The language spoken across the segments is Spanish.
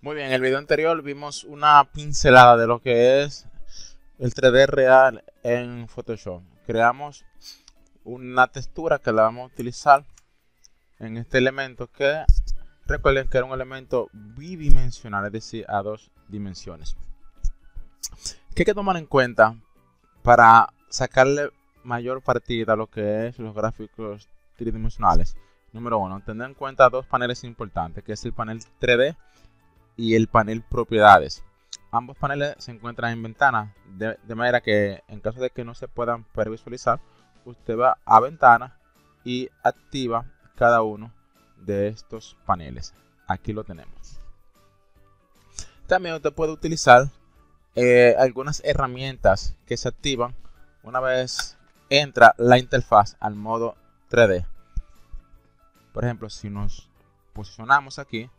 Muy bien, en el video anterior vimos una pincelada de lo que es el 3D real en Photoshop. Creamos una textura que la vamos a utilizar en este elemento que recuerden que era un elemento bidimensional, es decir, a dos dimensiones. ¿Qué hay que tomar en cuenta para sacarle mayor partida a lo que es los gráficos tridimensionales? Número uno, tener en cuenta dos paneles importantes, que es el panel 3D y el panel propiedades. Ambos paneles se encuentran en ventana, de, manera que en caso de que no se puedan visualizar, usted va a ventana y activa cada uno de estos paneles. Aquí lo tenemos. También usted puede utilizar eh, algunas herramientas que se activan una vez entra la interfaz al modo 3D. Por ejemplo, si nos posicionamos aquí,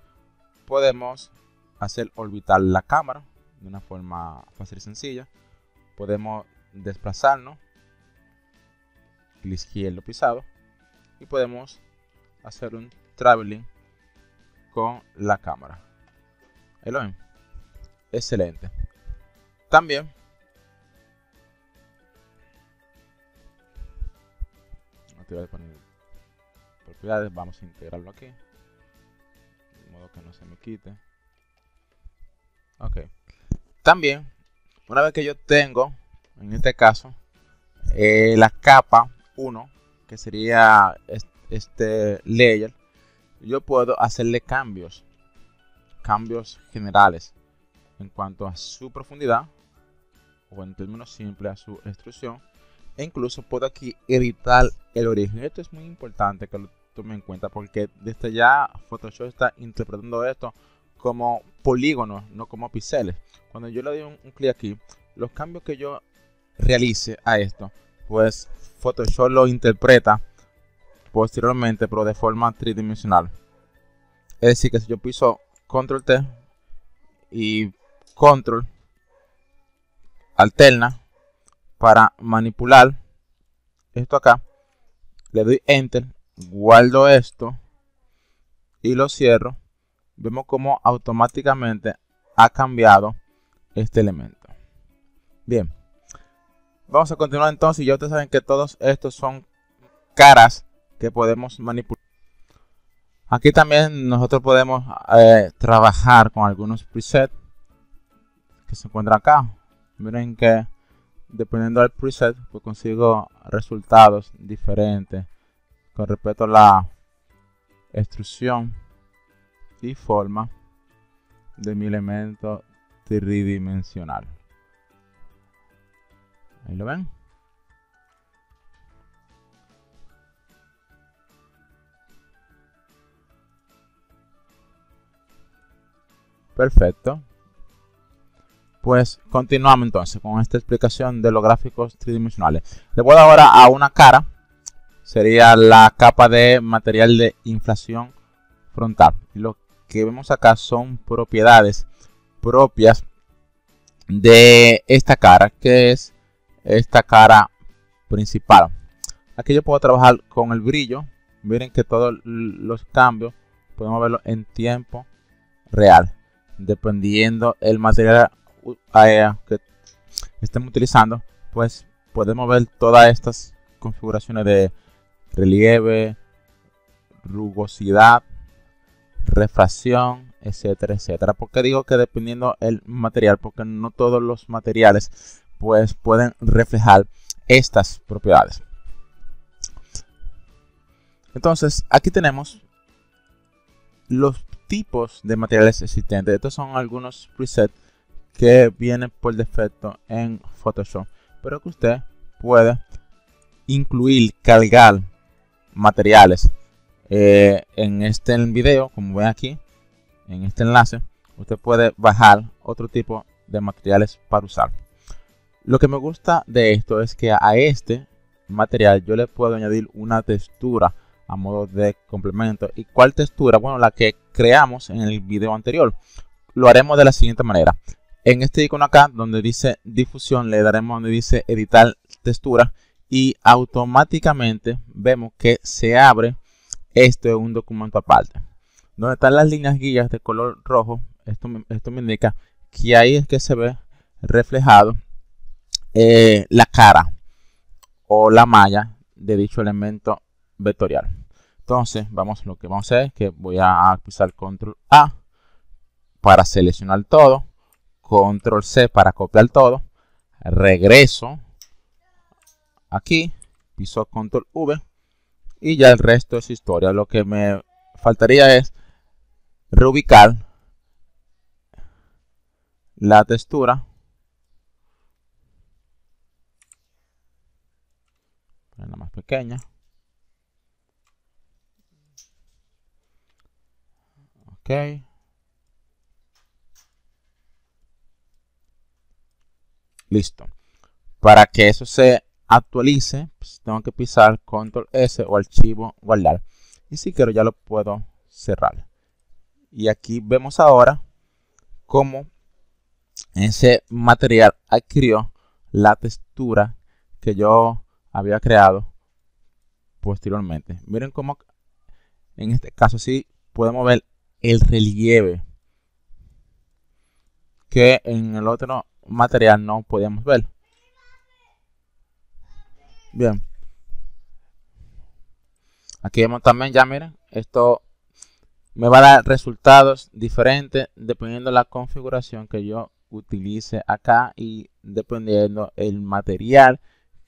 podemos hacer orbitar la cámara de una forma fácil y sencilla. Podemos desplazarnos, clic izquierdo pisado, y podemos hacer un traveling con la cámara. Ahí lo ven. Excelente. También propiedades, vamos a integrarlo aquí. De modo que no se me quite. Ok. También, una vez que yo tengo, en este caso, eh, la capa 1, que sería este layer, yo puedo hacerle cambios, cambios generales en cuanto a su profundidad o en términos simples a su extrusión e incluso puedo aquí editar el origen. Esto es muy importante que lo tome en cuenta porque desde ya Photoshop está interpretando esto como polígonos, no como píxeles. Cuando yo le doy un, clic aquí, los cambios que yo realice a esto, pues Photoshop lo interpreta posteriormente, pero de forma tridimensional. Es decir, que si yo piso Control T y Control alterna para manipular esto acá, le doy Enter, guardo esto y lo cierro vemos como automáticamente ha cambiado este elemento. Bien, vamos a continuar entonces. Ya ustedes saben que todos estos son caras que podemos manipular. Aquí también nosotros podemos eh, trabajar con algunos presets que se encuentran acá. Miren que dependiendo del preset, pues consigo resultados diferentes con respecto a la extrusión y forma de mi elemento tridimensional. Ahí lo ven. Perfecto. Pues continuamos entonces con esta explicación de los gráficos tridimensionales. Le voy ahora a una cara. Sería la capa de material de inflación frontal. Y lo que vemos acá son propiedades propias de esta cara, que es esta cara principal. Aquí yo puedo trabajar con el brillo. Miren que todos los cambios podemos verlo en tiempo real, dependiendo el material que estemos utilizando, pues podemos ver todas estas configuraciones de relieve, rugosidad, refracción, etcétera, etcétera. porque digo que dependiendo el material? Porque no todos los materiales pues pueden reflejar estas propiedades. Entonces, aquí tenemos los tipos de materiales existentes. Estos son algunos presets que vienen por defecto en Photoshop, pero que usted puede incluir, cargar materiales eh, en este video, como ven aquí, en este enlace, usted puede bajar otro tipo de materiales para usar. Lo que me gusta de esto es que a este material yo le puedo añadir una textura a modo de complemento. ¿Y cuál textura? Bueno, la que creamos en el video anterior. Lo haremos de la siguiente manera. En este icono acá, donde dice difusión, le daremos donde dice editar textura y automáticamente vemos que se abre esto es un documento aparte. Donde están las líneas guías de color rojo, esto, me- esto me indica que ahí es que se ve reflejado eh, la cara o la malla de dicho elemento vectorial. Entonces, vamos, lo que vamos a hacer es que voy a pisar control A para seleccionar todo, control C para copiar todo, regreso aquí, piso control V y ya el resto es historia. Lo que me faltaría es reubicar la textura. Ponerla más pequeña. Ok. Listo. Para que eso se actualice pues, tengo que pisar control S o archivo guardar y si quiero ya lo puedo cerrar y aquí vemos ahora cómo ese material adquirió la textura que yo había creado posteriormente. Miren cómo en este caso sí podemos ver el relieve que en el otro material no podíamos ver. Bien. Aquí vemos también ya, miren, esto me va a dar resultados diferentes dependiendo de la configuración que yo utilice acá y dependiendo el material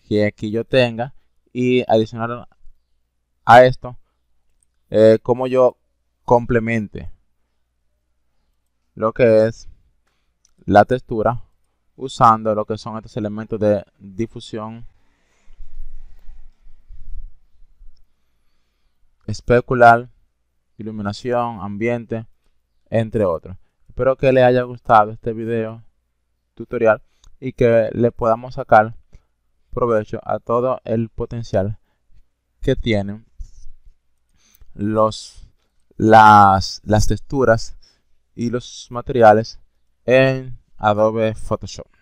que aquí yo tenga y adicional a esto eh, como yo complemente lo que es la textura usando lo que son estos elementos de difusión especular iluminación ambiente entre otros. Espero que les haya gustado este video tutorial y que le podamos sacar provecho a todo el potencial que tienen los las, las texturas y los materiales en Adobe Photoshop